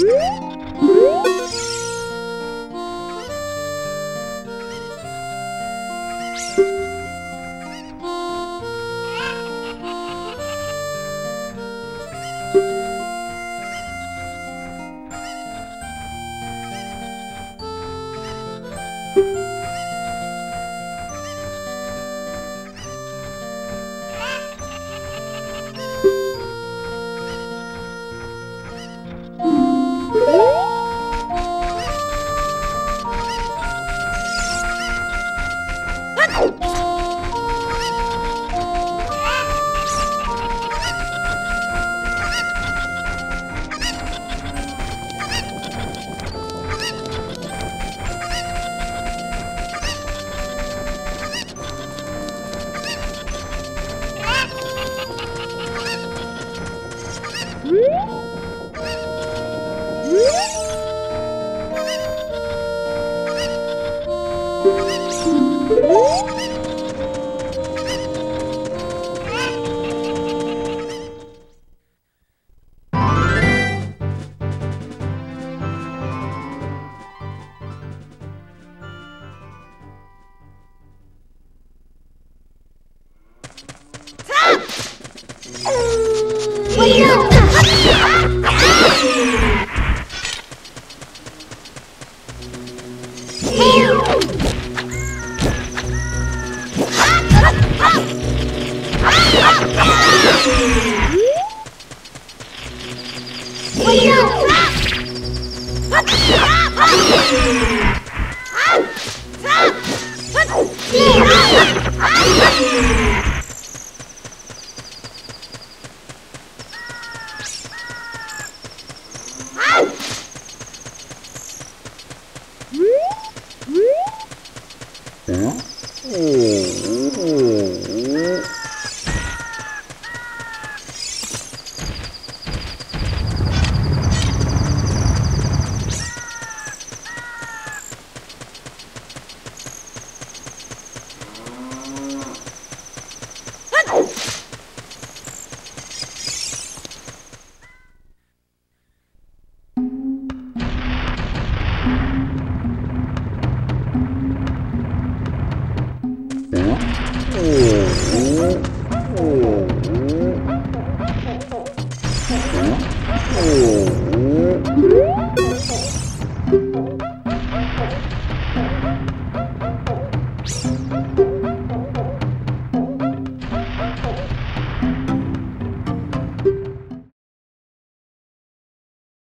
Woo! Wait Yeah. Oh.